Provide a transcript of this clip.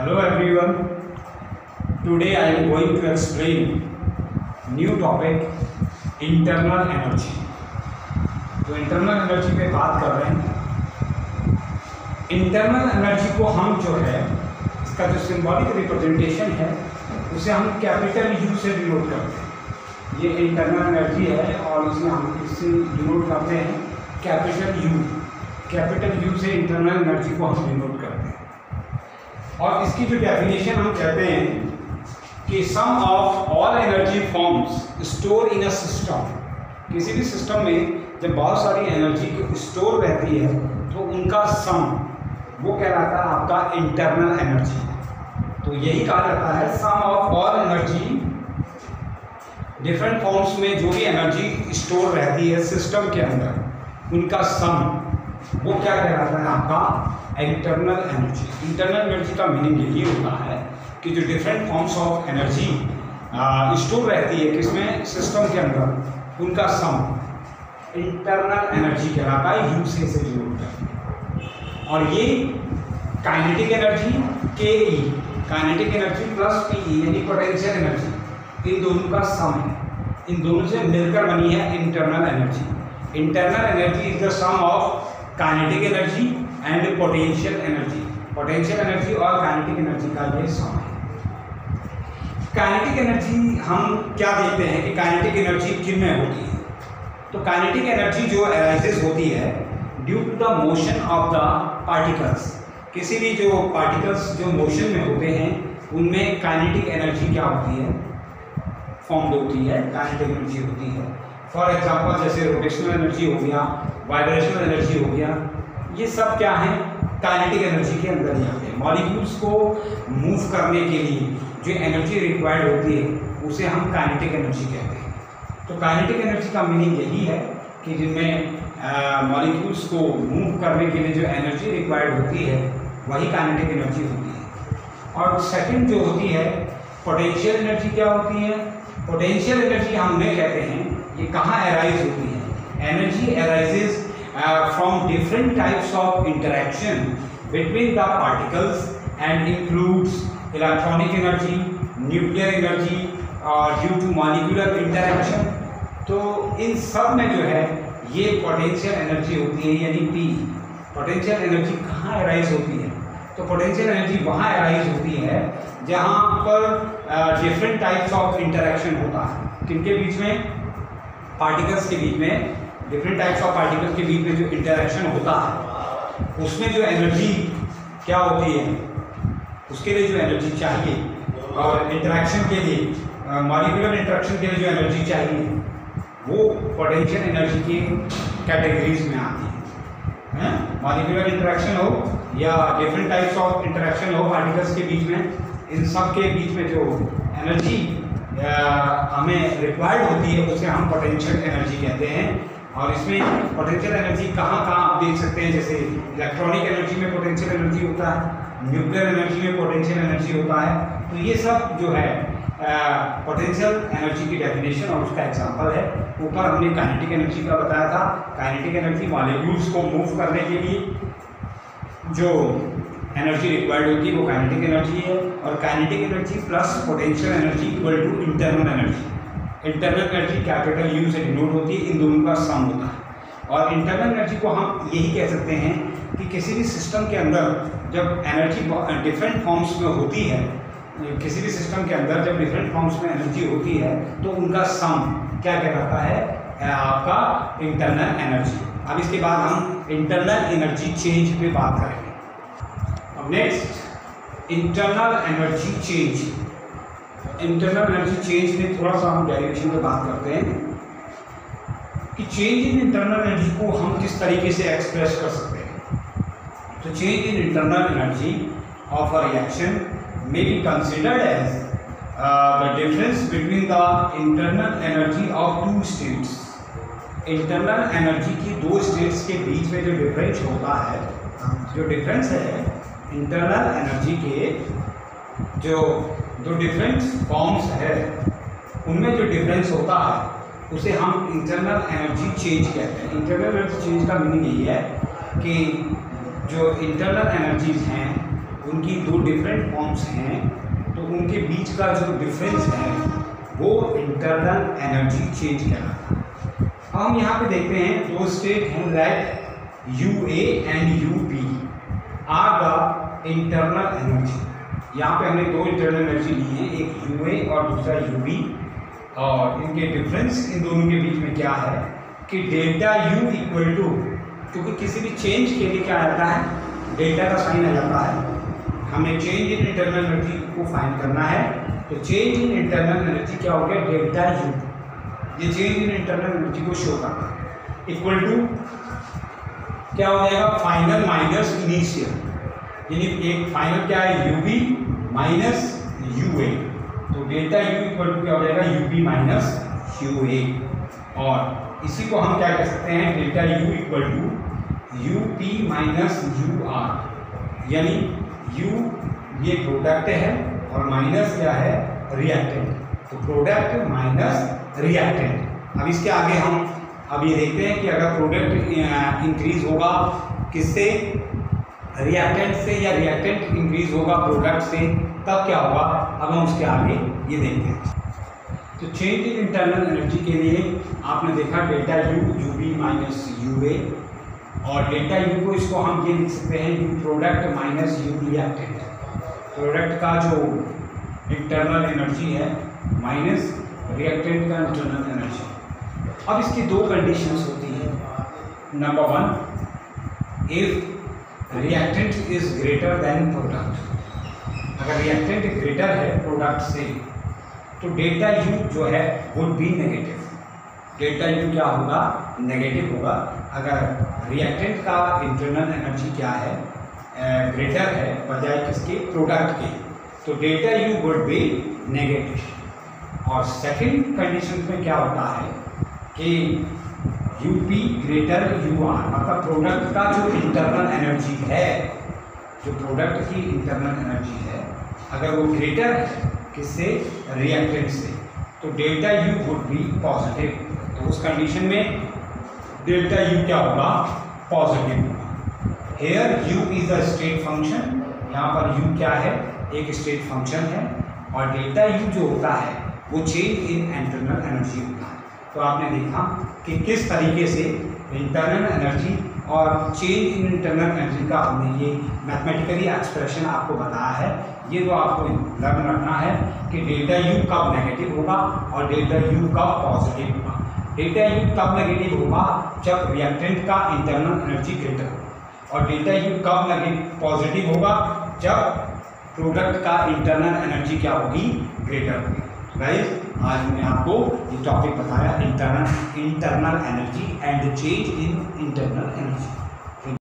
Hello, everyone. Today, I am going to explain new topic, internal energy. तो internal energy पे बात कर रहे हैं इंटरनल एनर्जी को हम जो है, इसका जो सिंबॉलिक रिप्रेजेंटेशन है, उसे हम कैपिटल यू से डिनोट करते हैं ये इंटरनल एनर्जी है और इसमें हम किससे डिनोट करते हैं कैपिटल यू कैपिटल यू से इंटरनल एनर्जी को हम डिनोट करते हैं और इसकी जो डेफिनेशन हम कहते हैं कि sum of all energy forms store in a system किसी भी सिस्टम में जब बहुत सारी एनर्जी स्टोर रहती है तो उनका सम वो कहलाता है आपका इंटरनल एनर्जी तो यही कहा जाता है sum of all energy different forms में जो भी एनर्जी स्टोर रहती है सिस्टम के अंदर, उनका सम वो क्या कहलाता है आपका इंटरनल एनर्जी इंटरनल एनर्जी का मीनिंग यही होता है कि जो different forms of energy store रहती है किसमें? सिस्टम के अंदर। उनका सम इंटरनल एनर्जी कहलाता है यू से से जोड़ है और ये काइनेटिक एनर्जी के E kinetic energy plus P E यानी पोटेंशियल एनर्जी इन दोनों का सम है। इन दोनों से मिलकर बनी है internal energy internal energy is the sum of kinetic energy and potential energy potential energy और काइनेटिक एनर्जी का ये सम है। काइनेटिक एनर्जी हम क्या देखते हैं कि काइनेटिक एनर्जी किन में होती है? तो काइनेटिक एनर्जी जो एराइजेस होती है due to the motion of the particles किसी भी जो पार्टिकल्स जो मोशन में होते हैं, उनमें काइनेटिक एनर्जी क्या होती है? फॉर्म होती है काइनेटिक एनर्जी होती है। फॉर एग्जांपल जैसे रोटेशनल एनर्जी हो गया वाइब्रेशनल एनर्जी हो गया ये सब क्या है? काइनेटिक एनर्जी के अंदर ही आते हैं मॉलिक्यूल्स को मूव करने के लिए जो एनर्जी रिक्वायर्ड होती है, उसे हम काइनेटिक एनर्जी कहते हैं। तो काइनेटिक एनर्जी का मीनिंग यही है कि जिनमें मॉलिक्यूल्स को मूव करने के लिए जो एनर्जी रिक्वायर्ड होती है, वही काइनेटिक एनर्जी होती है। और सेकंड जो होती है पोटेंशियल एनर्जी क्या होती है? पोटेंशियल एनर्जी हम उन्हें कहते हैं, ये कहाँ एराइज होती है? Energy arises uh, from different types of interaction between the particles and includes electronic energy, nuclear energy और ड्यू टू मॉलिकुलर इंटरेक्शन तो इन सब में जो है ये पोटेंशियल एनर्जी होती है यानी पी पोटेंशियल एनर्जी कहाँ अराइज होती है? तो पोटेंशियल एनर्जी वहाँ अराइज होती है जहाँ पर डिफरेंट टाइप्स ऑफ़ इंटरेक्शन होता है। किनके बीच में? पार्टिकल्स के बीच में। डिफरेंट टाइप्स ऑफ़ पार्टिकल के बीच में जो इंटरेक्शन होता है, उसमें जो एनर्जी क्या होती है? उसके लिए जो एनर्जी चाहिए, और इंटरेक्शन के लिए मॉलिकुलर इंटरेक्शन के लिए जो एनर्जी चाहिए, वो पोटेंशियल एनर्जी की कैटेगरीज में आती है। मॉलिकुलर इंटरेक्शन हो, या डिफरेंट टाइप्स ऑफ़ इंटरेक्शन हो पार्टिकल्स के बीच में, इन सब के बीच में जो एनर्जी हमें रिक्वायर्ड होती है, उसे हम पोटेंशियल एनर्जी कहते हैं। और इसमें पोटेंशियल एनर्जी कहाँ कहाँ आप देख सकते हैं? जैसे इलेक्ट्रॉनिक एनर्जी में पोटेंशियल एनर्जी होता है न्यूक्लियर एनर्जी में पोटेंशियल एनर्जी होता है। तो ये सब जो है पोटेंशियल एनर्जी की डेफिनेशन और उसका एग्जांपल है। ऊपर हमने काइनेटिक एनर्जी का बताया था। काइनेटिक एनर्जी मॉलिक्यूल्स को मूव करने के लिए जो एनर्जी रिक्वायर्ड होती है, वो काइनेटिक एनर्जी है। और kinetic energy plus potential energy equal to internal energy internal energy capital U से डिनोट होती है, इन दोनों का सम होता है। और इंटरनल एनर्जी को हम यही कह सकते हैं कि किसी भी सिस्टम के अंदर जब एनर्जी डिफरेंट फॉर्म्स में होती है, किसी भी सिस्टम के अंदर जब डिफरेंट फॉर्म्स में एनर्जी होती है तो उनका सम क्या कहलाता है? आपका इंटरनल एनर्जी अब इसके बाद हम इंटरनल एनर्जी चेंज पे बात करेंगे। अब next internal energy change internal energy change में थोड़ा सा हम डेरिवेशन पे बात करते हैं कि चेंज इन इंटरनल एनर्जी को हम किस तरीके से एक्सप्रेस कर सकते हैं। तो change in internal energy of a reaction may be considered as the difference between the internal energy of two states internal energy की दो स्टेट्स के बीच में जो डिफरेंस होता है, जो डिफरेंस है इंटरनल एनर्जी के जो जो डिफरेंट फॉर्म्स है, उनमें जो डिफरेंस होता है, उसे हम इंटरनल एनर्जी चेंज कहते हैं। इंटरनल एनर्जी चेंज का मीनिंग यही है कि जो इंटरनल एनर्जीज हैं, उनकी दो डिफरेंट फॉर्म्स हैं तो उनके बीच का जो डिफरेंस है, वो इंटरनल एनर्जी चेंज कहलाता है। अब हम यहाँ पे देखते हैं दो स्टेट हैं like U A and U B are the internal energy यहाँ पे हमने दो इंटरनल एनर्जी ली है, एक यू ए और दूसरा यू और इनके डिफरेंस इन दोनों के बीच में क्या है कि डेल्टा यू इक्वल टू क्योंकि किसी भी चेंज के लिए क्या आता है? डेल्टा का साइन आ जाता है। हमें चेंज इन इंटरनल एनर्जी को फाइंड करना है। तो चेंज इन इंटरनल एनर्जी क्या हो गया? डेल्टा यू ये चेंज इन इंटरनल एनर्जी को शो करना। है इक्वल टू क्या हो जाएगा? फाइनल माइनस इनिशियल यानी एक फाइनल क्या है? U B minus U A तो डेल्टा यू इक्वल टू क्या हो जाएगा? U B minus U A और इसी को हम क्या कह सकते हैं? Delta U equal to U P minus U R यानी यू ये प्रोडक्ट है और माइनस क्या है? रिएक्टेंट तो प्रोडक्ट माइनस रिएक्टेंट अब इसके आगे हम, अब ये देखते हैं कि अगर प्रोडक्ट इंक्रीज होगा, किससे? रिएक्टेंट से या रिएक्टेंट इंक्रीज होगा प्रोडक्ट से, तब क्या होगा? अब हम उसके आगे ये देखते हैं। तो चेंज इन इंटरनल एनर्जी के लिए आपने देखा delta U U B minus U A और डेल्टा यू को इसको हम ये लिख सकते हैं U product minus U reactant product का जो इंटरनल एनर्जी है माइनस रिएक्टेंट का इंटरनल एनर्जी अब इसकी दो कंडीशंस होती हैं। Number one if reactant is greater than product अगर रिएक्टेंट ग्रेटर है प्रोडक्ट से तो डेल्टा यू जो है would be negative delta U क्या होगा? नेगेटिव होगा. अगर रिएक्टेंट का इंटरनल एनर्जी क्या है? ग्रेटर है, बजाय किसके प्रोडक्ट के तो delta U would be negative और सेकंड कंडीशन में क्या होता है? कि U P greater U R मतलब प्रोडक्ट का जो इंटरनल एनर्जी है, जो प्रोडक्ट की इंटरनल एनर्जी है, अगर वो ग्रेटर है किससे? रिएक्टेंट से। तो delta U would be positive तो उस कंडीशन में डेल्टा यू क्या होगा? पॉजिटिव होगा। Here U is a state function यहाँ पर यू क्या है? एक स्टेट फ़ंक्शन है। और डेल्टा यू जो होता है, वो चेंज इन इंटरनल एनर्जी होता है। तो आपने देखा कि किस तरीके से इंटरनल एनर्जी और चेंज इन इंटरनल एनर्जी का हमने ये मैथमेटिकली एक्सप्रेशन आपको बताया है। ये तो आपको लर्न रखना है कि डेल्टा यू कब नेगेटिव होगा और डेल्टा यू कब पॉजिटिव होगा। डेल्टा यू कब नेगेटिव होगा? जब रिएक्टेंट का इंटरनल एनर्जी ग्रेटर होगा और डेल्टा यू कब नेगेटिव पॉजिटिव होगा? जब प्रोडक्ट का इंटरनल एनर्जी क्या होगी? ग्रेटर होगी। गाइस आज मैंने आपको ये टॉपिक बताया internal internal energy and change in internal energy